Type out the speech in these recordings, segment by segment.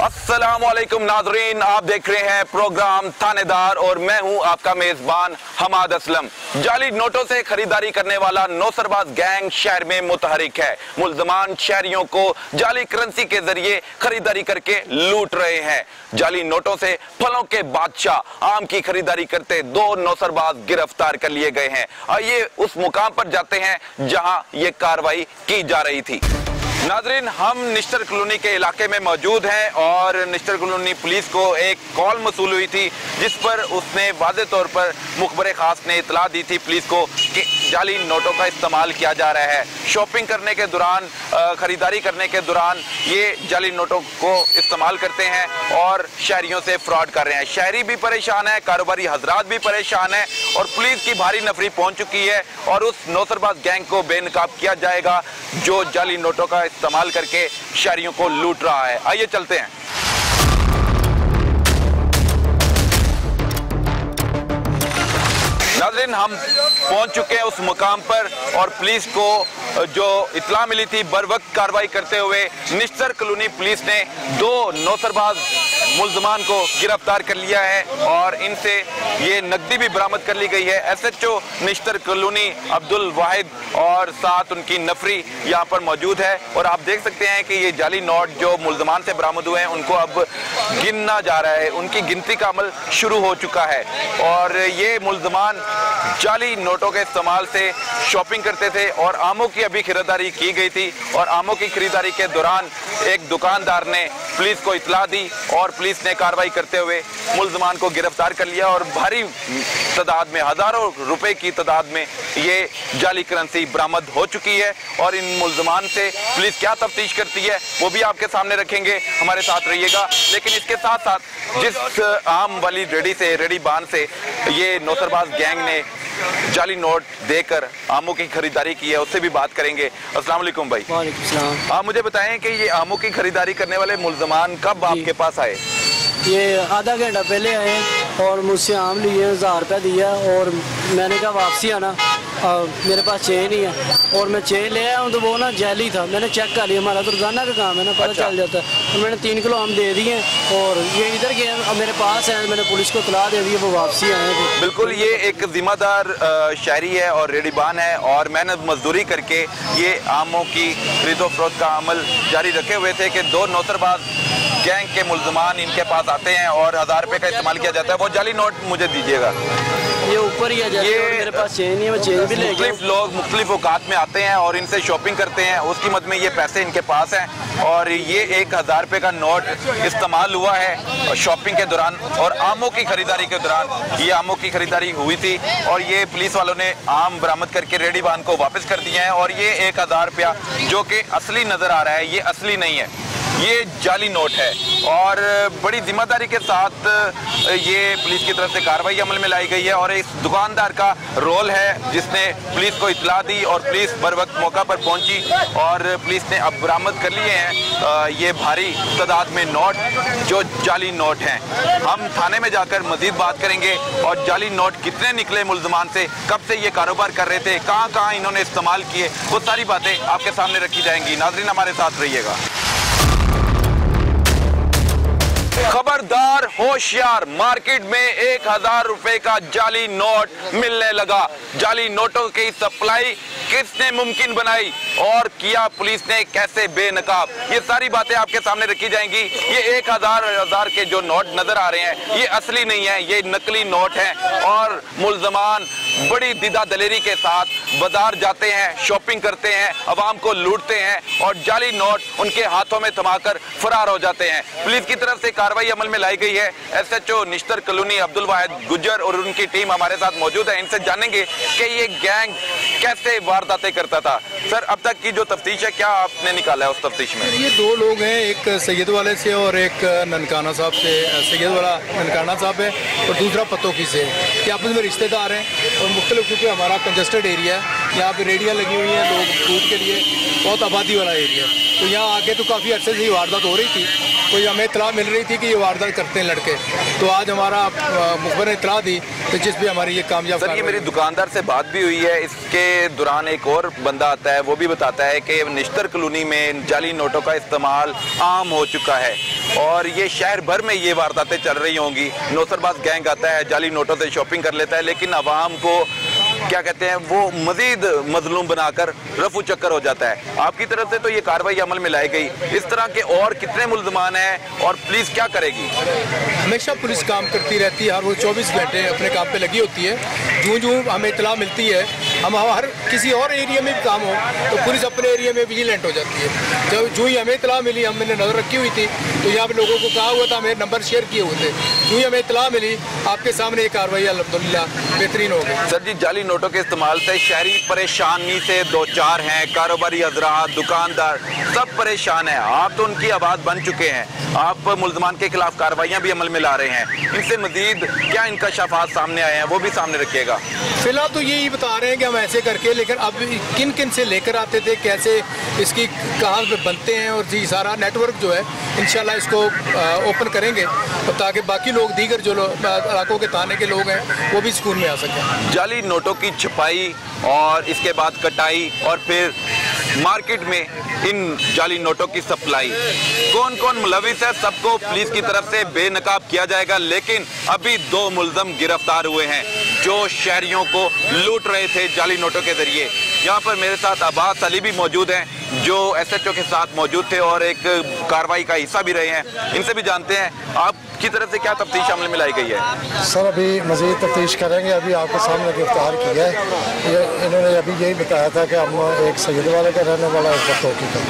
वालेकुम नाजरीन, आप देख रहे हैं प्रोग्राम थानेदार और मैं हूँ आपका मेजबान हमाद असलम। जाली नोटों से खरीदारी करने वाला नौसरबाज गैंग शहर में मुतहरिक है। मुलजमान शहरियों को जाली करेंसी के ज़रिए खरीदारी करके लूट रहे हैं। जाली नोटों से फलों के बादशाह आम की खरीदारी करते दो नौसरबाज गिरफ़्तार कर लिए गए हैं। आइए उस मुकाम पर जाते हैं जहाँ ये कार्रवाई की जा रही थी। नाजरीन, हम निश्तर कॉलोनी के इलाके में मौजूद हैं और निश्तर कॉलोनी पुलिस को एक कॉल मसूल हुई थी, जिस पर उसने वाज तौर पर मुखबर खास ने इतला दी थी पुलिस को कि जाली नोटों का इस्तेमाल किया जा रहा है। शॉपिंग करने के दौरान ख़रीदारी करने के दौरान ये जाली नोटों को इस्तेमाल करते हैं और शहरीों से फ्रॉड कर रहे हैं। शहरी भी परेशान है, कारोबारी हजरात भी परेशान है और पुलिस की भारी नफरी पहुँच चुकी है और उस नौसरबाज गैंग को बेनकाब किया जाएगा, जो जाली नोटों का इस्तेमाल करके शहरियों को लूट रहा है। आइए चलते हैं। नाजरीन, हम पहुँच चुके हैं उस मुकाम पर और पुलिस को जो इतला मिली थी, बर वक्त कार्रवाई करते हुए निश्तर कॉलोनी पुलिस ने दो नौसरबाज मुलजमान को गिरफ़्तार कर लिया है और इनसे ये नकदी भी बरामद कर ली गई है। एसएचओ निश्तर कॉलोनी अब्दुल वाहिद और साथ उनकी नफरी यहाँ पर मौजूद है और आप देख सकते हैं कि ये जाली नोट जो मुलजमान से बरामद हुए हैं, उनको अब गिनना जा रहा है। उनकी गिनती का अमल शुरू हो चुका है और ये मुलजमान जाली नोटों के इस्तेमाल से शॉपिंग करते थे और आमों की अभी खरीदारी की गई थी और आमों की खरीदारी के दौरान एक दुकानदार ने पुलिस को इतला दी और पुलिस ने कार्रवाई करते हुए मुलजमान को गिरफ़्तार कर लिया और भारी तादाद में, हज़ारों रुपए की तादाद में ये जाली करेंसी बरामद हो चुकी है और इन मुलजमान से पुलिस क्या तफ्तीश करती है, वो भी आपके सामने रखेंगे। हमारे साथ रहिएगा, लेकिन इसके साथ साथ जिस आम वाली रेडी से, रेडी बाँध से ये नौसरबाज गैंग ने जाली नोट देकर आमों की खरीदारी की है उससे भी बात करेंगे। अस्सलाम वालेकुम भाई। आप मुझे बताएँ कि ये आमों की खरीदारी करने वाले मुलजमान कब आपके पास आए? ये आधा घंटा पहले आए और मुझसे आम लिए हज़ार रुपया दिया और मैंने कहा वापसी आना। आ, मेरे पास चेन ही है और मैं चेन ले आया हूँ तो वो ना जैली था। मैंने चेक कर लिया हमारा तो रोज़ाना का काम है ना पता अच्छा। चल जाता है। तो मैंने तीन किलो आम दे दिए और ये इधर गए अब मेरे पास है मैंने पुलिस को तला दे दी है वो वापसी आए थे बिल्कुल ये एक जिम्मेदार शायरी है और रेडीबान है और मैंने मजदूरी करके ये आमों की खरीदो फरोख्त का अमल जारी रखे हुए थे कि दो नौसरबाज गैंग के मुलजमान इनके पास आते हैं और हज़ार रुपये का इस्तेमाल किया जाता है। वो जाली नोट मुझे दीजिएगा। ये ऊपर ही ये मेरे पास चेन है मैं चेन भी मुख्तलिफ़ लोग मुख्तलिफ़ औकात में आते हैं और इनसे शॉपिंग करते हैं। उसकी मद में ये पैसे इनके पास हैं और ये एक हज़ार रुपये का नोट इस्तेमाल हुआ है शॉपिंग के दौरान और आमों की खरीदारी के दौरान। ये आमों की खरीदारी हुई थी और ये पुलिस वालों ने आम बरामद करके रेडी बाँध को वापस कर दिए हैं और ये एक हज़ार रुपया जो कि असली नज़र आ रहा है ये असली नहीं है। ये जाली नोट है और बड़ी ज़िम्मेदारी के साथ ये पुलिस की तरफ़ से कार्रवाई अमल में लाई गई है और इस दुकानदार का रोल है जिसने पुलिस को इतला दी और पुलिस बर वक्त मौका पर पहुँची और पुलिस ने अब बरामद कर लिए हैं ये भारी तादाद में नोट जो जाली नोट हैं। हम थाने में जाकर मजीद बात करेंगे और जाली नोट कितने निकले मुलजमान से, कब से ये कारोबार कर रहे थे कहाँ कहाँ इन्होंने इस्तेमाल किए, वो सारी बातें आपके सामने रखी जाएँगी। नाजरीन, हमारे साथ रहिएगा। Come खबरदार होशियार मार्केट में एक हज़ार रुपए का जाली नोट मिलने लगा। जाली नोटों की सप्लाई किसने मुमकिन बनाई और किया पुलिस ने कैसे बेनकाब? ये सारी बातें आपके सामने रखी जाएँगी। ये एक हज़ार हज़ार के जो नोट नज़र आ रहे हैं, ये असली नहीं है, ये नकली नोट है और मुलजमान बड़ी दिदा दलेरी के साथ बाज़ार जाते हैं, शॉपिंग करते हैं आवाम को लूटते हैं और जाली नोट उनके हाथों में थमाकर फरार हो जाते हैं। पुलिस की तरफ़ से कार्रवाई अमल में लाई गई है। एसएचओ निश्तर कॉलोनी अब्दुल वाहिद गुजर और उनकी टीम हमारे साथ मौजूद है। इनसे जानेंगे कि ये गैंग कैसे वारदातें करता था। सर, अब तक की जो तफ्तीश है, क्या आपने निकाला है उस तफ्तीश में? ये दो लोग हैं, एक सैयद वाले से और एक ननकाना साहब से। सैयद वाला ननकाना साहब है और दूसरा पतोकी से। कि आपस में रिश्तेदार हैं और मुख्तलिफ़ क्योंकि हमारा कंजस्टेड एरिया है। यहाँ पे रेडियाँ लगी हुई हैं लोग फ़ूड के लिए। बहुत आबादी वाला एरिया तो यहाँ आके तो काफ़ी अर्से से ही वारदात हो रही थी। कोई हमें इतला मिल रही थी कि ये वारदात करते हैं लड़के। तो आज हमारा मुखबर ने इतला दी तो जिस भी हमारी ये कामयाब सर ये मेरी दुकानदार से बात भी हुई है। इसके दौरान एक और बंदा आता है वो भी बताता है कि निश्तर कलोनी में जाली नोटों का इस्तेमाल आम हो चुका है। और ये शहर भर में ये वारदातें चल रही होंगी। नौसरबाज गैंग आता है जाली नोटों से शॉपिंग कर लेता है लेकिन आवाम को क्या कहते हैं वो मजीद मजलूम बनाकर रफू चक्कर हो जाता है। आपकी तरफ़ से तो ये कार्रवाई अमल में लाई गई। इस तरह के और कितने मुलजमान हैं और पुलिस क्या करेगी? हमेशा पुलिस काम करती रहती है हर वो चौबीस घंटे अपने काम पे लगी होती है। जूँ जूँ हमें इतला मिलती है हम हर किसी और एरिया में भी काम हो तो पुलिस अपने एरिया में विजिलेंट हो जाती है। जब जूँ ही हमें इतला मिली हमने नज़र रखी हुई थी तो यहाँ पे लोगों को कहा हुआ था हमें नंबर शेयर किए हुए थे। जूँ ही हमें इतला मिली आपके सामने ये कार्रवाई अलहमदिल्ला बेहतरीन हो गई। सर जी जाली नोटों के इस्तेमाल से शहरी परेशानी से दो चार हैं कारोबारी हजरात दुकानदार सब परेशान हैं। आप तो उनकी आवाज़ बन चुके हैं। आप मुलजमान के खिलाफ कार्रवाइयाँ भी अमल में ला रहे हैं। इनसे मजीद क्या इनका शफात सामने आए हैं वो भी सामने रखिएगा। फ़िलहाल तो यही बता रहे हैं कि हम ऐसे करके लेकिन अब किन किन से लेकर आते थे कैसे इसकी कहाँ पे बनते हैं और जी सारा नेटवर्क जो है इन इसको ओपन करेंगे ताकि बाकी लोग दीगर जो इलाकों के थाने के लोग हैं वो भी स्कूल में आ सकें। जाली नोटों की छपाई और इसके बाद कटाई और फिर मार्केट में इन जाली नोटों की सप्लाई। कौन कौन मुलविस है, सबको पुलिस की तरफ़ से बेनकाब किया जाएगा, लेकिन अभी दो मुलजम गिरफ़्तार हुए हैं, जो शहरियों को लूट रहे थे जाली नोटों के ज़रिए। यहाँ पर मेरे साथ अब्बास अली भी मौजूद हैं, जो एसएचओ के साथ मौजूद थे और एक कार्रवाई का हिस्सा भी रहे हैं। इनसे भी जानते हैं आपकी तरफ़ से क्या तफ्तीश अमल में लाई गई है? सर अभी मजीद तफ्तीश करेंगे। अभी आपके सामने गिरफ़्तार किया है। ये इन्होंने अभी यही बताया था कि हम एक सैद वाले का रहने वाला एक बतौकी का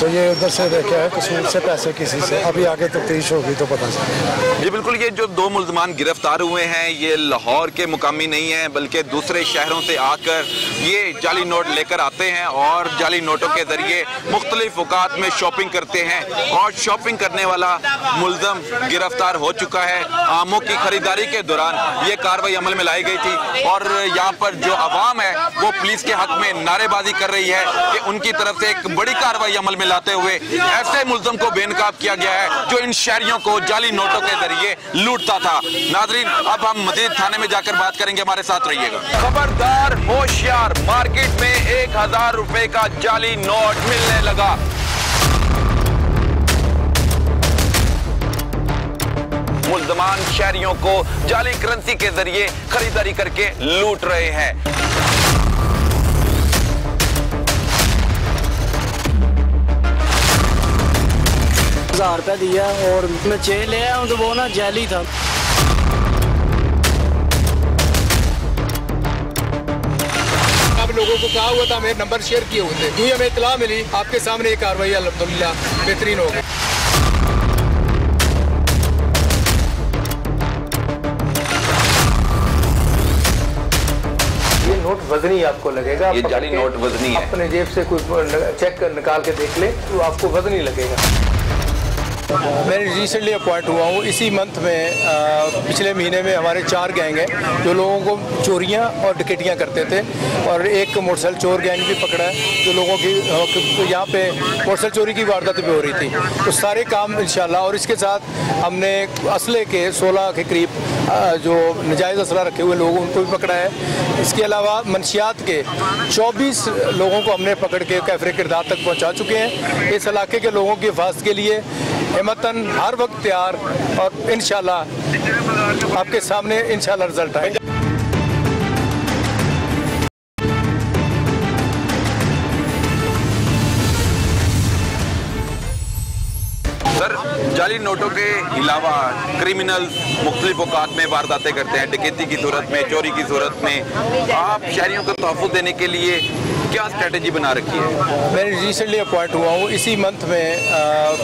तो ये उधर से देखे है कसूर से पैसे किसी से। अभी आगे तफ्तीश होगी तो पता चलेगा। जी बिल्कुल ये जो दो मुलजमान गिरफ़्तार हुए हैं ये लाहौर के मुकामी नहीं है बल्कि दूसरे शहरों से आकर ये जाली नोट लेकर आते हैं और जाली नोटों के ज़रिए मुख्तलिफ़ अवकात में शॉपिंग करते हैं। और शॉपिंग करने वाला मुलजम गिरफ़्तार हो चुका है आमों की खरीदारी के दौरान। ये कार्रवाई अमल में लाई गई थी और यहाँ पर जो आवाम है, वो पुलिस के हक में नारेबाजी कर रही है कि उनकी तरफ़ से एक बड़ी कार्रवाई अमल में लाते हुए ऐसे मुलजम को बेनकाब किया गया है जो इन शहरियों को जाली नोटों के ज़रिए लूटता था। नाजरीन, अब हम मजीद थाने में जाकर बात करेंगे। हमारे साथ रहिएगा। खबरदार होशियार, मार्केट में एक हज़ार रुपए का जाली नोट मिलने लगा। मुलजमान शहरियों को जाली करेंसी के ज़रिए खरीदारी करके लूट रहे हैं। हज़ार रुपया दिया और मैं चेन ले आया हूँ तो वो ना जैली था। लोगों को कहा हुआ था हमें नंबर शेयर किए हुए थे। यूँ हमें इतला मिली। आपके सामने ये कार्रवाई अलहमदिल्ला बेहतरीन हो गई। वजनी आपको लगेगा। ये जाली नोट वजनी है। अपने जेब से कोई चेक निकाल के देख ले तो आपको वजनी लगेगा। मैं रिसेंटली अपॉइंट हुआ हूँ। इसी मंथ में आ, पिछले महीने में हमारे चार गैंग हैं जो लोगों को चोरियाँ और डकैतियाँ करते थे। और एक मोटरसाइकिल चोर गैंग भी पकड़ा है जो लोगों की यहाँ पे मोटरसाइकिल चोरी की वारदात भी हो रही थी। तो सारे काम इन और इसके साथ हमने असले के सोलह के करीब जो नजायज़ असला रखे हुए लोग उनको भी पकड़ा है। इसके अलावा मनशियात के 24 लोगों को हमने पकड़ के कैफरे किरदार तक पहुँचा चुके हैं। इस इलाके के लोगों की हिफाजत के लिए हिम्मतन हर वक्त तैयार और इन आपके सामने इन रिज़ल्ट सर, जाली नोटों के अलावा क्रिमिनल मुख्तलिफ़ अवकात में वारदातें करते हैं, डकैती की सूरत में, चोरी की सूरत में, आप शहरियों को तहफ़ देने के लिए क्या स्ट्रेटजी बना रखी है? मैं रिसेंटली अपॉइंट हुआ हूँ। इसी मंथ में आ,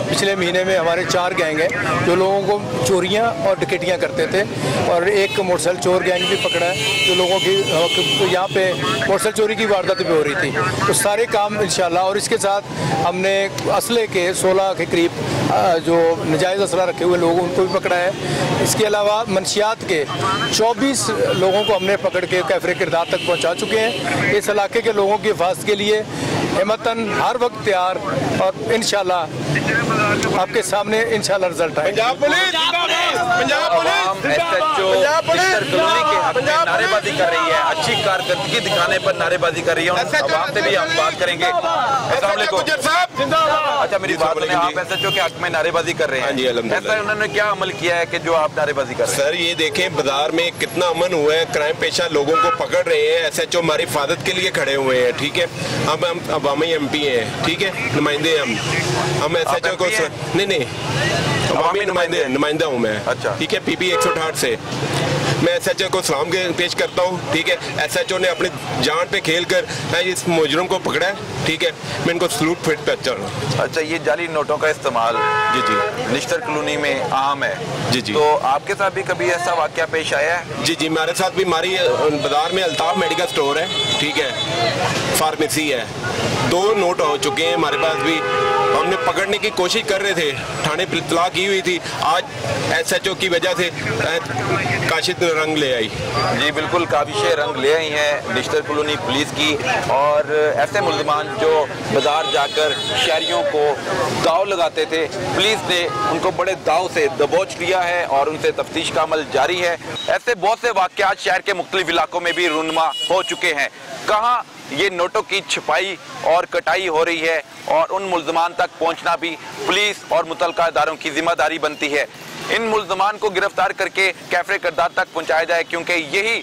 पिछले महीने में हमारे चार गैंग हैं जो लोगों को चोरियाँ और डकैतियाँ करते थे। और एक मोटरसाइकिल चोर गैंग भी पकड़ा है जो लोगों की यहाँ पे मोटरसाइकिल चोरी की वारदात भी हो रही थी। तो सारे काम इन और इसके साथ हमने असले के सोलह के करीब जो नजायज़ असला रखे हुए लोग, उनको भी पकड़ा है। इसके अलावा मनशियात के 24 लोगों को हमने पकड़ के कैफरे किरदार तक पहुँचा चुके हैं। इस इलाके के लोगों की हिफाजत के लिए हिम्मतन हर वक्त तैयार और इन आपके सामने इन रिज़ल्ट आए Punjab police Punjab police SHO colony के हक में नारेबाजी कर रही है अच्छी कारकर्दगी दिखाने पर नारेबाजी कर रही है आवाम से भी हम बात करेंगे। अच्छा मेरी बात सुने आप एसएचओ के हक में नारेबाजी कर रहे हैं। जी ऐसा उन्होंने क्या अमल किया है कि जो आप नारेबाजी कर रहे हैं? सर ये देखें बाज़ार में कितना अमन हुआ है क्राइम पेशा लोगों को पकड़ रहे हैं। एस एच ओ हमारी हिफाजत के लिए खड़े हुए हैं ठीक है? अब हम अवामी एम पी हैं ठीक है? नुमाइंदे हम। हम एसएचओ को नहीं नहीं। अवामी नुमाइंदे नुमाइंदा हूँ? मैं। अच्छा। ठीक है? पीपी एक सौ अठाठ से। मैं एस एच ओ को सलाम के पेश करता हूँ ठीक है? एस एच ओ ने अपनी जान पे खेल कर इस मुजरम को पकड़ा है ठीक है? मैं इनको सलूट फिट करता हूँ अच्छा ये जाली नोटों का इस्तेमाल जी जी। निश्तर कॉलोनी में आम है। जी जी। तो आपके साथ भी कभी ऐसा वाक्य पेश आया है? जी जी हमारे साथ भी हमारी बाज़ार में अल्ताफ मेडिकल स्टोर है। ठीक है। फार्मेसी है। दो नोट हो चुके हैं हमारे पास भी। हमने पकड़ने की कोशिश कर रहे थे। थाने पर इतला की हुई थी। आज एसएचओ की वजह से काशित रंग ले आई। जी, बिल्कुल काबिश रंग ले आई हैं डिजिटल कॉलोनी पुलिस की। और ऐसे मुलजमान जो बाज़ार जाकर शहरियों को दाव लगाते थे, पुलिस ने उनको बड़े दाव से दबोच लिया है और उनसे तफ्तीश का अमल जारी है। ऐसे बहुत से वाक़ात शहर के मुख्तलिफ़ इलाकों में भी रुनमा हो चुके हैं। कहाँ, ये नोटों की छपाई और कटाई हो रही है और उन मुलजमान तक पहुँचना भी पुलिस और मुतल इदारों की ज़िम्मेदारी बनती है। इन मुलजमान को गिरफ़्तार करके कैफरे करदार तक पहुँचाया जाए, क्योंकि यही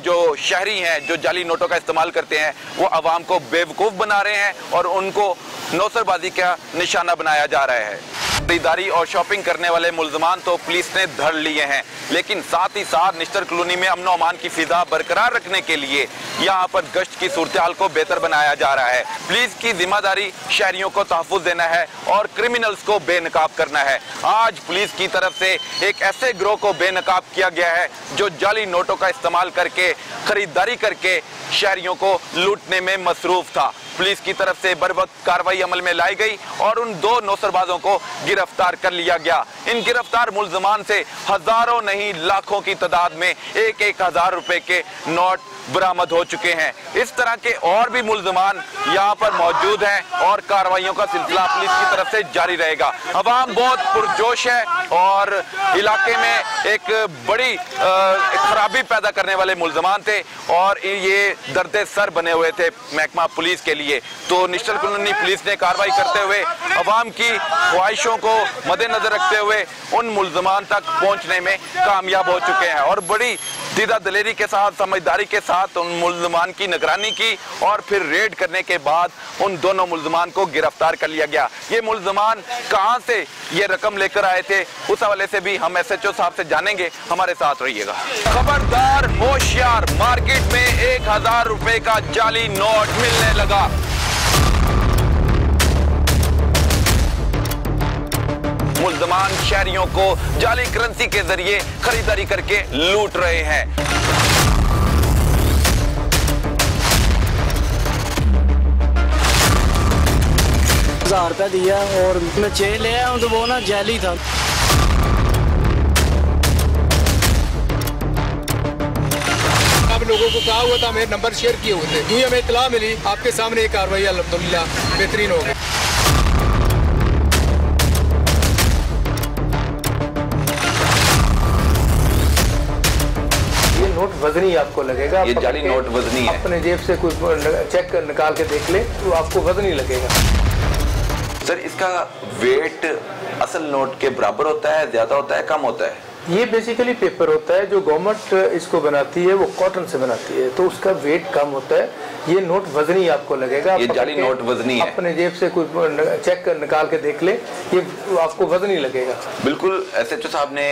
जो शहरी हैं, जो जाली नोटों का इस्तेमाल करते हैं, वो आवाम को बेवकूफ़ बना रहे हैं और उनको नौसरबाजी का निशाना बनाया जा रहा है। खरीदारी और शॉपिंग करने वाले मुलजमान तो पुलिस ने धर लिए हैं। लेकिन साथ ही साथ निश्तर कॉलोनी में अमन अमान की फिजा बरकरार रखने के लिए यहाँ पर गश्त की सूरत को बेहतर बनाया जा रहा है। पुलिस की ज़िम्मेदारी शहरियों को तहफुज देना है और क्रिमिनल्स को बेनकाब करना है। आज पुलिस की तरफ़ से एक ऐसे ग्रोह को बेनकाब किया गया है जो जाली नोटों का इस्तेमाल करके, खरीदारी करके शहरियों को लूटने में मसरूफ था। पुलिस की तरफ़ से बर वक्त कार्रवाई अमल में लाई गई और उन दो नौसरबाजों को गिरफ़्तार कर लिया गया। इन गिरफ़्तार मुलजमान से हज़ारों नहीं, लाखों की तादाद में एक एक हज़ार रुपए के नोट बरामद हो चुके हैं। इस तरह के और भी मुलजमान यहाँ पर मौजूद हैं और कार्रवाइयों का सिलसिला पुलिस की तरफ़ से जारी रहेगा। अवाम बहुत पुरजोश है और इलाके में एक बड़ी खराबी पैदा करने वाले मुलजमान थे और ये दर्द सर बने हुए थे महकमा पुलिस के लिए। तो निश्चल कॉलोनी पुलिस ने कार्रवाई करते हुए अवाम की ख्वाहिशों को मद्देनजर रखते हुए उन मुलजमान तक पहुँचने में कामयाब हो चुके हैं और बड़ी दीदा दलेरी के साथ, समझदारी के साथ उन मुलजमान की निगरानी की और फिर रेड करने के बाद उन दोनों मुलजमान को गिरफ़्तार कर लिया गया। ये मुलजमान कहाँ से ये रकम लेकर आए थे, उस हवाले से भी हम एस एच ओ साहब से जानेंगे। हमारे साथ रहिएगा। खबरदार होशियार मार्केट में एक हज़ार रुपए का जाली नोट मिलने लगा। मुलजमान शहरियों को जाली करेंसी के ज़रिए खरीदारी करके लूट रहे हैं। हज़ार रुपया दिया और मैं चेन ले आया हूँ तो वो ना जैली था। अब लोगों को कहा हुआ था हमें नंबर शेयर किए हुए थे। यूँ हमें इतला मिली। आपके सामने ये कार्रवाई अलहमदुल्ला बेहतरीन हो गई। वजनी आपको लगेगा ये जाली नोट वजनी है। अपने जेब से कुछ चेक निकाल के देख ले तो आपको वजनी लगेगा। सर इसका वेट असल नोट के बराबर होता है ज़्यादा होता है कम होता है? ये बेसिकली पेपर होता है जो गवर्नमेंट इसको बनाती है वो कॉटन से बनाती है। तो उसका वेट कम होता है। ये नोट वजनी आपको लगेगा। ये जाली नोट वजनी है। अपने जेब से कुछ चेक कर निकाल के देख ले। ये आपको वजनी लगेगा। बिल्कुल एस एच ओ साहब ने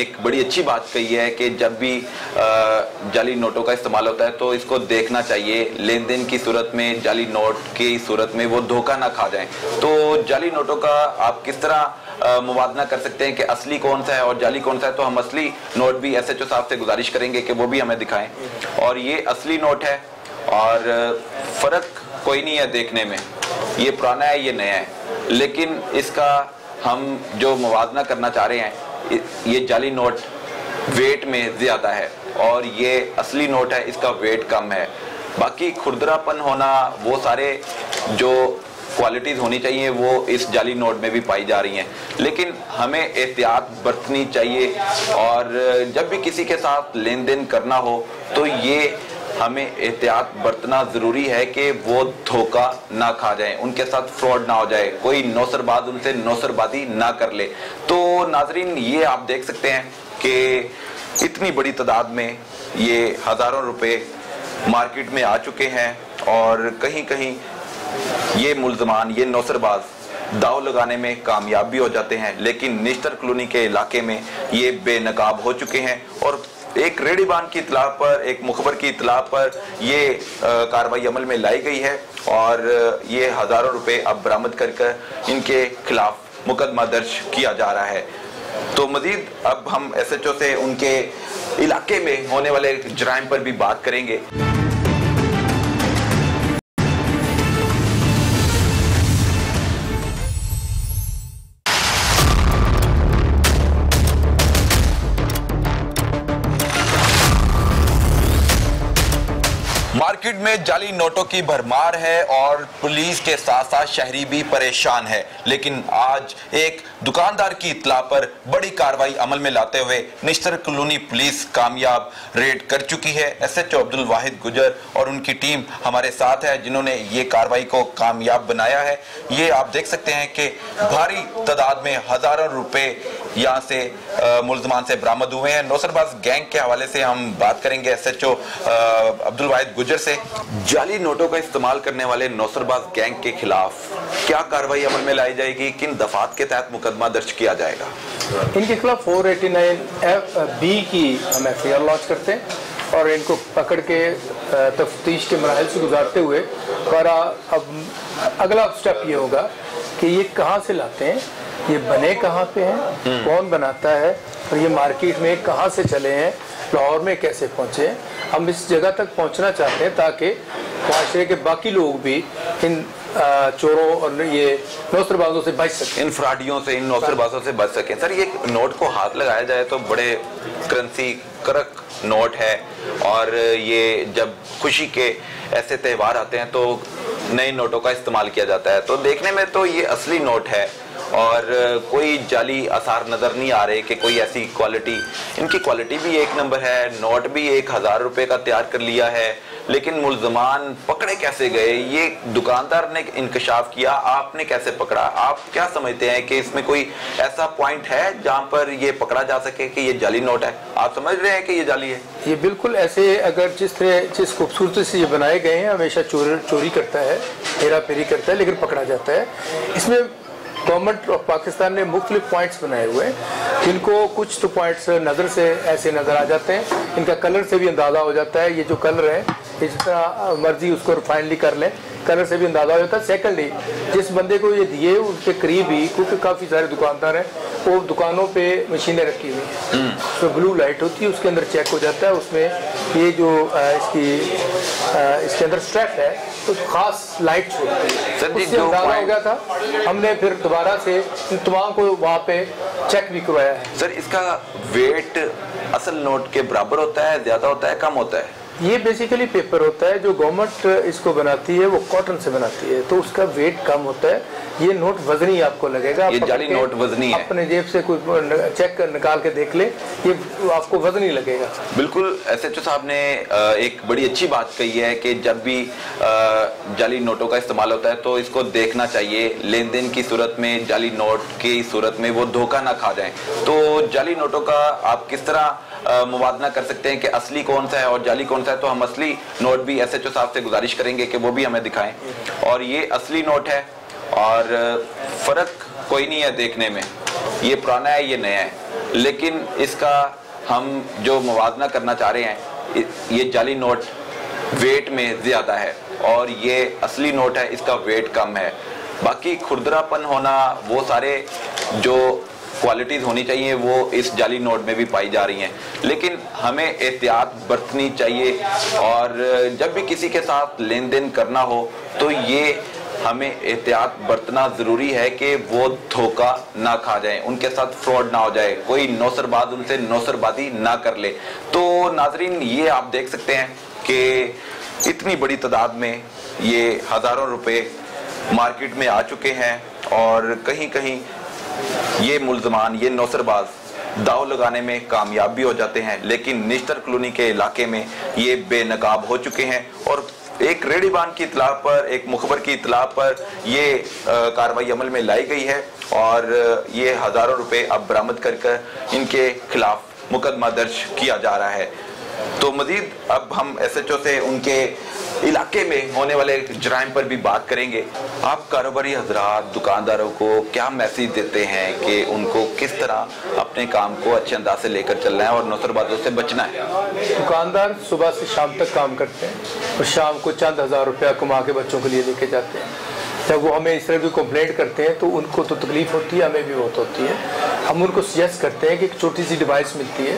एक बड़ी अच्छी बात कही है कि जब भी जाली नोटों का इस्तेमाल होता है तो इसको देखना चाहिए। लेन देन की सूरत में जाली नोट की सूरत में वो धोखा ना खा जाए। तो जाली नोटों का आप किस तरह मुवाजना कर सकते हैं कि असली कौन सा है और जाली कौन सा है तो हम असली नोट भी एस एच ओ साहब से गुजारिश करेंगे कि वो भी हमें दिखाएँ। और ये असली नोट है और फ़र्क कोई नहीं है देखने में। ये पुराना है, ये नया है। लेकिन इसका हम जो मुवाजना करना चाह रहे हैं ये जाली नोट वेट में ज़्यादा है और ये असली नोट है, इसका वेट कम है। बाकी खुरदरापन होना, वो सारे जो क्वालिटीज होनी चाहिए, वो इस जाली नोट में भी पाई जा रही हैं। लेकिन हमें एहतियात बरतनी चाहिए और जब भी किसी के साथ लेन देन करना हो तो ये हमें एहतियात बरतना ज़रूरी है कि वो धोखा ना खा जाए, उनके साथ फ्रॉड ना हो जाए। कोई नौसरबाज उनसे नौसरबाजी ना कर ले। तो नाजरीन, ये आप देख सकते हैं कि इतनी बड़ी तादाद में ये हज़ारों रुपए मार्केट में आ चुके हैं और कहीं कहीं ये मुलजमान, ये नौसरबाज दाव लगाने में कामयाब भी हो जाते हैं, लेकिन निश्तर कॉलोनी के इलाके में ये बेनकाब हो चुके हैं और एक रेडीबान की इतला पर, एक मुखबर की इतला पर ये कार्रवाई अमल में लाई गई है और ये हज़ारों रुपए अब बरामद कर कर इनके खिलाफ मुकदमा दर्ज किया जा रहा है। तो मजीद अब हम एस एच ओ से उनके इलाके में होने वाले जराइम पर भी बात करेंगे। मार्केट में जाली नोटों की भरमार है और पुलिस के साथ साथ शहरी भी परेशान है। लेकिन आज एक दुकानदार की इतला पर बड़ी कार्रवाई अमल में लाते हुए निश्तर कॉलोनी पुलिस कामयाब रेड कर चुकी है। एसएचओ अब्दुल वाहिद गुजर और उनकी टीम हमारे साथ है, जिन्होंने ये कार्रवाई को कामयाब बनाया है। ये आप देख सकते हैं कि भारी तादाद में हज़ारों रुपए यहाँ से मुलजमान से बरामद हुए हैं। नौसरबाज गैंग के हवाले से हम बात करेंगे। S H O Abdul Wahid Gujjar से जाली नोटों का इस्तेमाल करने वाले नौसरबाज गैंग के खिलाफ क्या कार्रवाई अमल में लाई जाएगी? किन दफात के तहत मुकदमा दर्ज किया जाएगा? इनके खिलाफ 489 एफ़ बी की हम एफ़ लॉन्च करते हैं और इनको पकड़ के तफ्तीश के मराहल से गुजारते हुए हमारा अब अगला स्टेप ये होगा कि ये कहाँ से लाते हैं? ये बने कहाँ पे हैं? हम्म। कौन बनाता है? और ये मार्केट में कहाँ से चले हैं? लाहौर में कैसे पहुँचे हम इस जगह तक पहुँचना चाहते हैं ताकि माशरे के बाकी लोग भी इन चोरों और ये नौसरबाजों से बच सकें। इन फ्राडियों से, इन नौसरबाजों से बच सकें। सर, ये नोट को हाथ लगाया जाए तो बड़े करेंसी करक नोट है और ये जब खुशी के ऐसे त्यौहार आते हैं तो नए नोटों का इस्तेमाल किया जाता है। तो देखने में तो ये असली नोट है। और कोई जाली आसार नज़र नहीं आ रहे कि कोई ऐसी क्वालिटी इनकी क्वालिटी भी एक नंबर है नोट भी एक हज़ार रुपए का तैयार कर लिया है। लेकिन मुलजमान पकड़े कैसे गए? ये दुकानदार ने इंकशाफ किया, आपने कैसे पकड़ा? आप क्या समझते हैं कि इसमें कोई ऐसा पॉइंट है जहाँ पर ये पकड़ा जा सके कि ये जाली नोट है? आप समझ रहे हैं कि ये जाली है? ये बिल्कुल ऐसे अगर जिस तरह, जिस खूबसूरती से ये बनाए गए हैं, हमेशा चोरी चोरी करता है हेरा फेरी करता है, लेकिन पकड़ा जाता है। इसमें गवर्नमेंट ऑफ़ पाकिस्तान ने मुख्तलिफ़ पॉइंट्स बनाए हुए हैं। जिनको कुछ तो पॉइंट्स नज़र से ऐसे नज़र आ जाते हैं। इनका कलर से भी अंदाज़ा हो जाता है। ये जो कलर है जितना मर्ज़ी उसको रिफाइनली कर लें। कलर से भी अंदाज़ा हो जाता है। सेकेंडली जिस बंदे को ये दिए उसके करीब ही क्योंकि काफ़ी सारे दुकानदार हैं वो दुकानों पे मशीनें रखी हुई हैं। हम्म। उसमें ब्लू लाइट होती है उसके अंदर चेक हो जाता है उसमें ये जो इसकी इसके अंदर स्ट्रैप है तो खास लाइट छोड़ती है। उससे अंदाज़ा हो गया था हमने फिर दोबारा से तमाम को वहाँ पे चेक भी करवाया है। सर इसका वेट असल नोट के बराबर होता है ज़्यादा होता है कम होता है? ये बेसिकली पेपर होता है जो गवर्नमेंट इसको बनाती है वो कॉटन से बनाती है। तो उसका वेट कम होता है। ये नोट वजनी आपको लगेगा। ये जाली नोट वजनी है। अपने जेब से कोई चेक निकाल के देख ले ये आपको वजनी लगेगा। बिल्कुल एस एच ओ साहब ने एक बड़ी अच्छी बात कही है कि जब भी जाली नोटों का इस्तेमाल होता है तो इसको देखना चाहिए। लेन देन की सूरत में जाली नोट की सूरत में वो धोखा ना खा जाए। तो जाली नोटों का आप किस तरह मुवादना कर सकते हैं कि असली कौन सा है और जाली कौन सा है तो हम असली नोट भी एस एच ओ साहब से गुजारिश करेंगे कि वो भी हमें दिखाएँ। और ये असली नोट है और फ़र्क कोई नहीं है देखने में। ये पुराना है, ये नया है। लेकिन इसका हम जो मुवजना करना चाह रहे हैं ये जाली नोट वेट में ज़्यादा है और ये असली नोट है, इसका वेट कम है। बाकी खुरदरापन होना, वो सारे जो क्वालिटीज़ होनी चाहिए, वो इस जाली नोट में भी पाई जा रही हैं। लेकिन हमें एहतियात बरतनी चाहिए और जब भी किसी के साथ लेन देन करना हो तो ये हमें एहतियात बरतना ज़रूरी है कि वो धोखा ना खा जाए, उनके साथ फ्रॉड ना हो जाए, कोई नौसरबाज उनसे नौसरबाजी ना कर ले। तो नाजरीन, ये आप देख सकते हैं कि इतनी बड़ी तादाद में ये हज़ारों रुपए मार्केट में आ चुके हैं और कहीं कहीं ये मुलजमान, ये नौसरबाज दाव लगाने में कामयाब भी हो जाते हैं, लेकिन निश्तर कॉलोनी के इलाके में ये बेनकाब हो चुके हैं और एक रेडीबान की इतला पर, एक मुखबर की इतला पर ये कार्रवाई अमल में लाई गई है और ये हज़ारों रुपए अब बरामद कर कर इनके खिलाफ मुकदमा दर्ज किया जा रहा है। तो मजीद अब हम एस एच ओ से उनके इलाके में होने वाले जराइम पर भी बात करेंगे। आप कारोबारी हजरात, दुकानदारों को क्या मैसेज देते हैं कि उनको किस तरह अपने काम को अच्छे अंदाज से लेकर चलना है और नौसरबाजों से बचना है? दुकानदार सुबह से शाम तक काम करते हैं और शाम को चंद हज़ार रुपया कमा के बच्चों के लिए लेके जाते हैं। जब वो हमें इस तरह की कंप्लेंट करते हैं तो उनको तो तकलीफ़ होती है, हमें भी बहुत होती है। हम उनको सजेस्ट करते हैं कि एक छोटी सी डिवाइस मिलती है,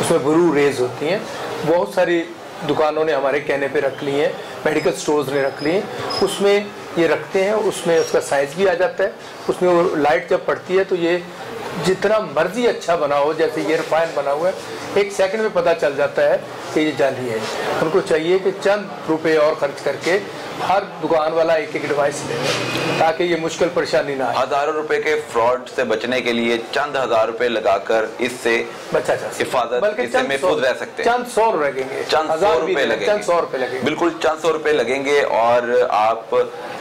उसमें ब्रू रेज होती हैं। बहुत सारी दुकानों ने हमारे कहने पे रख ली हैं मेडिकल स्टोर्स ने रख ली हैं। उसमें ये रखते हैं, उसमें उसका साइज़ भी आ जाता है। उसमें वो लाइट जब पड़ती है तो ये जितना मर्ज़ी अच्छा बना हो जैसे ये रिफाइन बना हुआ है एक सेकंड में पता चल जाता है कि ये जाली है। उनको चाहिए कि चंद रुपए और खर्च करके हर दुकान वाला एक एक डिवाइस ले ताकि ये मुश्किल परेशानी ना हज़ारों रुपए के फ्रॉड से बचने के लिए चंद हज़ार रुपए लगाकर इससे बचा जा हिफाजत इससे महफूज रह सकते हैं। चंद सौ लगेंगे। चंद सौ रुपए लगेंगे। चंद सौ रुपए लगेंगे। बिल्कुल चंद सौ रुपए लगेंगे और आप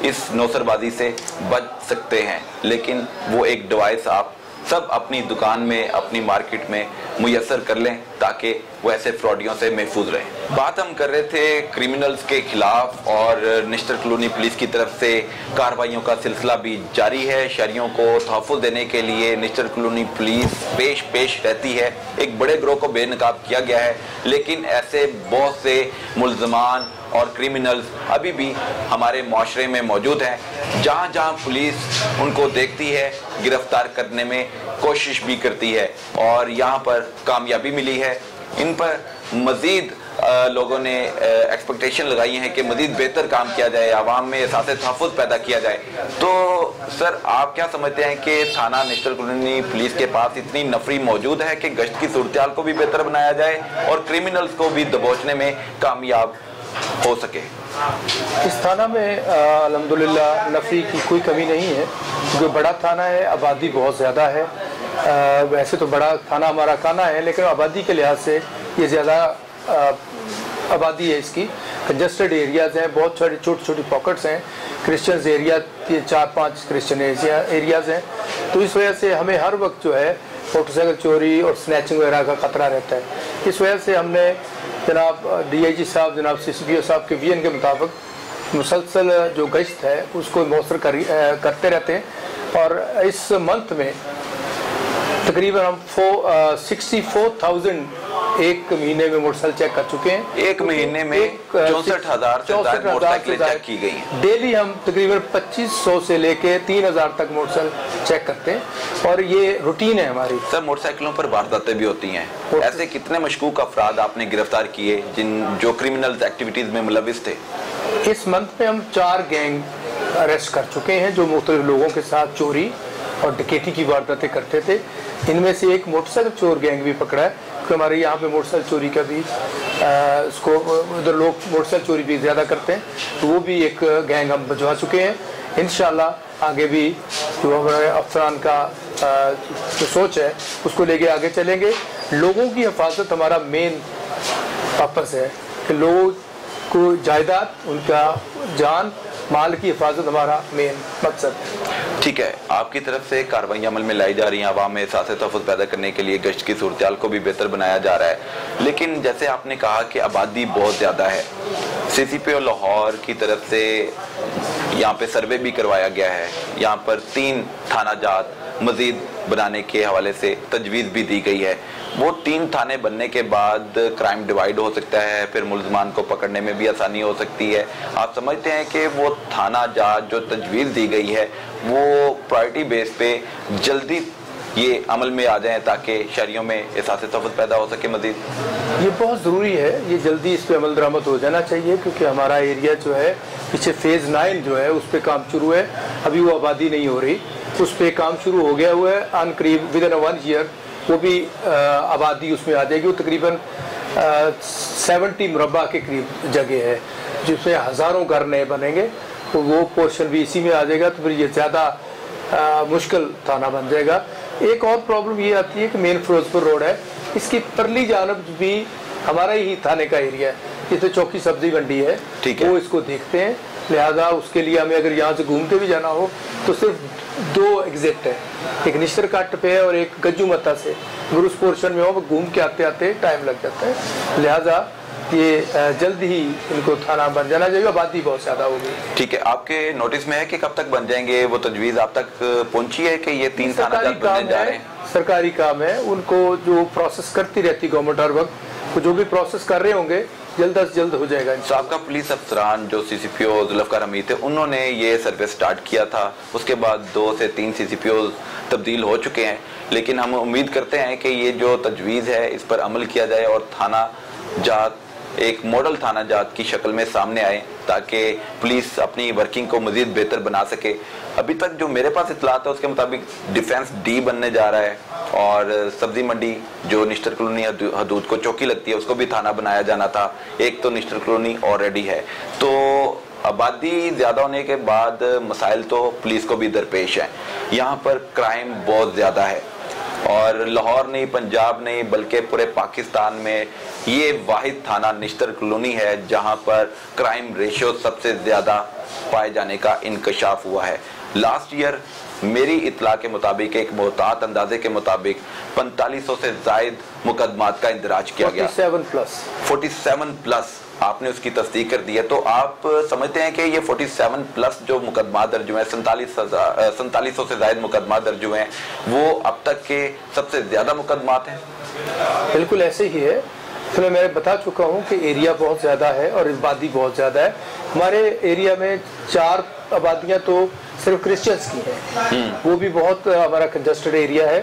इस नौसरबाजी से बच सकते हैं। लेकिन वो एक डिवाइस आप सब अपनी दुकान में, अपनी मार्केट में मुयसर कर लें ताकि वो ऐसे फ्रॉडियों से महफूज रहें। बात हम कर रहे थे क्रिमिनल्स के खिलाफ और निश्तर कॉलोनी पुलिस की तरफ़ से कार्रवाइयों का सिलसिला भी जारी है। शहरियों को तहफ़ देने के लिए निश्तर कॉलोनी पुलिस पेश पेश रहती है। एक बड़े ग्रोह को बेनकाब किया गया है, लेकिन ऐसे बहुत से मुलजमान और क्रिमिनल्स अभी भी हमारे माशरे में मौजूद हैं। जहाँ जहाँ पुलिस उनको देखती है, गिरफ़्तार करने में कोशिश भी करती है और यहाँ पर कामयाबी मिली है। इन पर मज़ीद लोगों ने एक्सपेक्टेशन लगाई है कि मजीद बेहतर काम किया जाए, आवाम में एहसास तहफ़ पैदा किया जाए। तो सर, आप क्या समझते हैं कि थाना नेशनल कॉलोनी पुलिस के पास इतनी नफरी मौजूद है कि गश्त की सूरत को भी बेहतर बनाया जाए और क्रिमिनल्स को भी दबोचने में कामयाब हो सके। इस थाना में अलहमदिल्ला नफरी की कोई कमी नहीं है। क्योंकि बड़ा थाना है आबादी बहुत ज़्यादा है। अ, वैसे तो बड़ा थाना हमारा खाना है लेकिन आबादी के लिहाज से ये ज़्यादा आबादी है इसकी। कंजस्टेड एरियाज़ हैं बहुत सारी छोटी छोटी पॉकेट्स हैं। क्रिश्चियंस एरिया ये चार पाँच क्रिश्चियन एरियाज़ हैं। तो इस वजह से हमें हर वक्त जो है मोटरसाइकिल चोरी और स्नैचिंग वगैरह का खतरा रहता है। इस वजह से हमने जनाब डीआईजी साहब जनाब सी साहब के वीएन के मुताबिक मुसलसल जो गश्त है उसको मौसर कर, करते रहते हैं। और इस मंथ में तकरीबन हम फो सिक्सटी फोर थाउज़ेंड एक महीने में मोटरसाइकिल चेक कर चुके हैं। एक महीने में 64,000 से ज़्यादा मोटरसाइकिलें चेक की गई हैं। डेली हम तकरीबन 2500 से लेके 3000 तक मोटरसाइकिल चेक करते हैं। और ये रूटीन है हमारी। सर मोटरसाइकिलों पर वारदातें भी होती हैं। ऐसे कितने मशकूक अफराद आपने गिरफ़्तार किए जिन जो क्रिमिनल एक्टिविटीज़ में मुलविस थे? इस मंथ में हम चार गैंग अरेस्ट कर चुके हैं जो मुख्तलिफ़ लोगों के साथ चोरी और डकेटी की वारदातें करते थे। इनमें से एक मोटरसाइकिल चोर गैंग भी पकड़ा है। क्योंकि हमारे यहाँ पे मोटरसाइकिल चोरी का भी आ, उसको उधर लोग मोटरसाइकिल चोरी भी ज़्यादा करते हैं तो वो भी एक गैंग हम भिजवा चुके हैं। इन आगे भी जो हमारे अफसरान का जो सोच है उसको लेके आगे चलेंगे। लोगों की हिफाजत हमारा मेन पर्पस है कि लोगों को जायदाद उनका जान माल की हिफाजत हमारा मेन मकसद है। ठीक है, आपकी तरफ़ से कार्रवाई अमल में लाई जा रही है आवाम में सासे तहफ़ पैदा करने के लिए गश्त की सूरत को भी बेहतर बनाया जा रहा है। लेकिन जैसे आपने कहा कि आबादी बहुत ज़्यादा है सी सी पी ओ लाहौर की तरफ़ से यहाँ पे सर्वे भी करवाया गया है। यहाँ पर तीन थाना जात मजीद बनाने के हवाले से तजवीज़ भी दी गई है। वो तीन थाने बनने के बाद क्राइम डिवाइड हो सकता है, फिर मुलजमान को पकड़ने में भी आसानी हो सकती है। आप समझते हैं कि वो थाना जात जो तजवीज़ दी गई है, वो प्रायोरिटी बेस पे जल्दी ये अमल में आ जाए ताकि शहरियों में एहसास तफत पैदा हो सके मजीद। ये बहुत ज़रूरी है, ये जल्दी इस पे अमल दरामद हो जाना चाहिए, क्योंकि हमारा एरिया जो है, पीछे फ़ेज़ नाइन जो है, उस पर काम शुरू है। अभी वो आबादी नहीं हो रही। उस पर काम शुरू हो गया हुआ है अन करीब विद इन वन ईयर वो भी आबादी उसमें आ जाएगी वो तकरीबन सेवेंटी मुरबा के करीब जगह है जिसमें हज़ारों घर नए बनेंगे तो वो पोर्शन भी इसी में आ जाएगा तो फिर ये ज़्यादा मुश्किल थाना बन जाएगा एक और प्रॉब्लम ये आती है कि मेन फिरोजपुर रोड है इसकी परली जानब भी हमारा ही थाने का एरिया है जिसे चौकी सब्ज़ी मंडी है ठीक है। वो इसको देखते हैं लिहाजा उसके लिए हमें अगर यहाँ से घूमते भी जाना हो तो सिर्फ़ दो एग्जिट है। एक निश्चर काट पे है और एक गज्जू मत्ता से। अगर उस पोर्शन में हो घूम के आते आते टाइम लग जाता है। लिहाजा ये जल्द ही इनको थाना बन जाना चाहिए आबादी बहुत ज़्यादा होगी। ठीक है आपके नोटिस में है कि कब तक बन जाएँगे वो तजवीज? आप तक पहुँची है कि ये तीन थाना काम बनने जा रहे हैं? सरकारी काम है। उनको जो प्रोसेस करती रहती गवर्नमेंट हर वक्त जो भी प्रोसेस कर रहे होंगे जल्द अज जल्द हो जाएगा तो आपका पुलिस अफसरान जो C C P O Zulfiqar Hameed थे उन्होंने ये सर्वे स्टार्ट किया था। उसके बाद दो से तीन सी सी पी ओ तब्दील हो चुके हैं। लेकिन हम उम्मीद करते हैं कि ये जो तजवीज़ है इस पर अमल किया जाए और थाना जात एक मॉडल थाना जात की शक्ल में सामने आए ताकि पुलिस अपनी वर्किंग को मजीद बेहतर बना सके। अभी तक जो मेरे पास इतलात है, उसके मुताबिक डिफेंस डी बनने जा रहा है और सब्ज़ी मंडी जो निश्तर कॉलोनी हदूद को चौकी लगती है, उसको भी थाना बनाया जाना था। एक तो निश्तर कॉलोनी ऑलरेडी है। तो आबादी ज़्यादा होने के बाद मसाइल तो पुलिस को भी दरपेश है। यहाँ पर क्राइम बहुत ज़्यादा है। और लाहौर नहीं पंजाब नहीं बल्कि पूरे पाकिस्तान में ये वाहिद थाना निश्तर कॉलोनी है जहाँ पर क्राइम रेशियो सबसे ज़्यादा पाए जाने का इंकशाफ हुआ है। लास्ट ईयर मेरी इतला के मुताबिक एक मोहतात अंदाजे के मुताबिक 4500 से जायद मुकदमात का इंदराज किया गया। सेवन प्लस 47 प्लस आपने उसकी तस्दीक कर दी है। तो आप समझते हैं कि ये 47 प्लस जो मुकदमा दर्ज हुए हैं सैंतालीस सैंतालीस सौ से जायद मुकदमा दर्ज हुए हैं वो अब तक के सबसे ज़्यादा मुकदमात हैं? बिल्कुल ऐसे ही है। इसमें मैं बता चुका हूँ कि एरिया बहुत ज़्यादा है और आबादी बहुत ज़्यादा है। हमारे एरिया में चार आबादियाँ तो सिर्फ़ क्रिश्चियंस की हैं। वो भी बहुत हमारा कंजस्टेड एरिया है।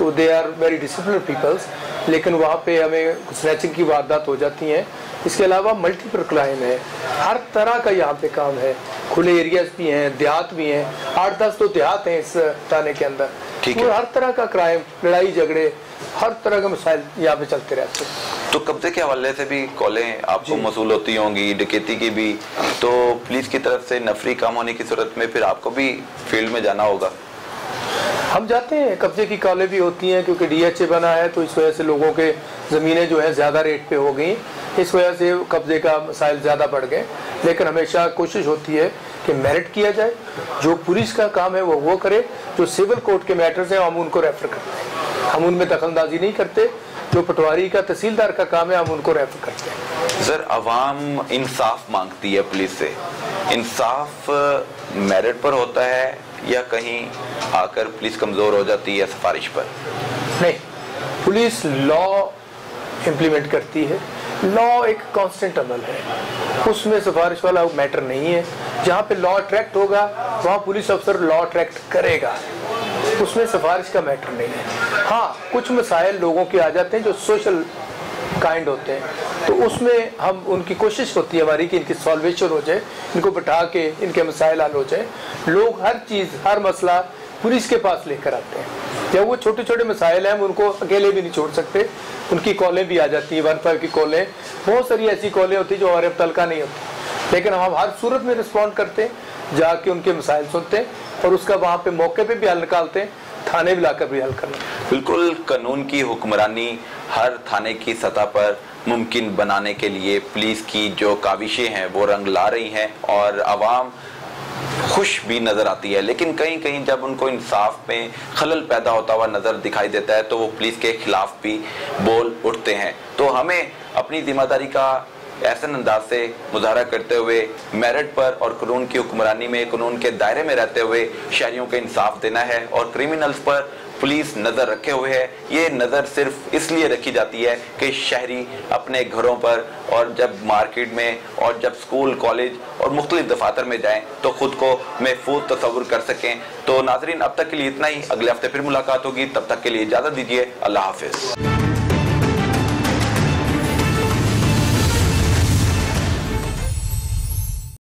तो they are very discipline peoples लेकिन वहाँ पे हमें स्नैचिंग की वारदात हो जाती हैं। इसके अलावा मल्टीपल क्राइम है। हर तरह का यहाँ पे काम है। खुले एरियाज़ भी हैं देहात भी हैं। आठ दस तो देहात हैं इस थाने के अंदर। ठीक है। हर तरह का क्राइम लड़ाई झगड़े हर तरह के मसाइल यहाँ पे चलते रहते हैं। तो कब्जे के हवाले से भी कॉलें आपको मसूल होती होंगी डकैती की भी? तो पुलिस की तरफ़ से नफरी काम होने की सूरत में फिर आपको भी फ़ील्ड में जाना होगा। हम जाते हैं, कब्जे की कॉलें भी होती हैं क्योंकि डीएचए बना है तो इस वजह से लोगों के ज़मीनें जो है ज़्यादा रेट पे हो गई। इस वजह से कब्जे का मसाइल ज़्यादा बढ़ गए। लेकिन हमेशा कोशिश होती है कि मेरिट किया जाए। जो पुलिस का काम है वो वो करे। जो सिविल कोर्ट के मैटर्स हैं, हम उनको रेफर करते हैं। हम उनमें दखलंदाजी नहीं करते। जो पटवारी का तहसीलदार का काम है, हम उनको रेफर करते हैं। सर अवाम इंसाफ मांगती है पुलिस से। इंसाफ मेरिट पर होता है या कहीं आकर पुलिस कमज़ोर हो जाती है सिफारिश पर? नहीं, पुलिस लॉ इम्प्लीमेंट करती है। लॉ एक कांस्टेंट अमल है। उसमें सिफारिश वाला मैटर नहीं है। जहाँ पे लॉ अट्रैक्ट होगा, वहाँ पुलिस अफसर लॉ अट्रैक्ट करेगा। उसमें सिफारिश का मैटर नहीं है। हाँ कुछ मसाइल लोगों के आ जाते हैं जो सोशल काइंड होते हैं। तो उसमें हम उनकी कोशिश होती है हमारी कि इनकी सॉल्वेशन हो जाए, इनको बैठा के, इनके मसाइल हल हो जाए। लोग हर चीज़, हर मसला पुलिस के पास लेकर आते हैं। या वो छोटे छोटे मसाइल हैं, हम उनको अकेले भी नहीं छोड़ सकते। उनकी कॉलें भी आ जाती हैं, वन फाइव की कॉलें। बहुत सारी ऐसी कॉलें होती हैं जो हमारे तलका नहीं होती। लेकिन हम हर सूरत में रिस्पॉन्ड करते हैं, जाके उनके मसाइल सुनते हैं और उसका वहाँ पे मौके पे भी हल निकालते हैं, थाने भी लाकर भी हल करना। बिल्कुल, कानून की हुक्मरानी हर थाने की सतह पर मुमकिन बनाने के लिए पुलिस की जो काविशें हैं, वो रंग ला रही हैं और आवाम खुश भी नज़र आती है। लेकिन कहीं कहीं जब उनको इंसाफ में खलल पैदा होता हुआ नज़र दिखाई देता है तो वो पुलिस के खिलाफ भी बोल उठते हैं। तो हमें अपनी ज़िम्मेदारी का ऐसा अंदाज से मुजाहरा करते हुए मेरिट पर और कानून की हुक्मरानी में, कानून के दायरे में रहते हुए शहरियों को इंसाफ देना है और क्रिमिनल्स पर पुलिस नज़र रखे हुए है। ये नज़र सिर्फ़ इसलिए रखी जाती है कि शहरी अपने घरों पर और जब मार्केट में और जब स्कूल, कॉलेज और मुख्तलिफ़ दफातर में जाएँ तो खुद को महफूज तस्वुर कर सकें। तो नाजरीन, अब तक के लिए इतना ही। अगले हफ़्ते फिर मुलाकात होगी। तब तक के लिए इजाज़त दीजिए। अल्लाह हाफिज़।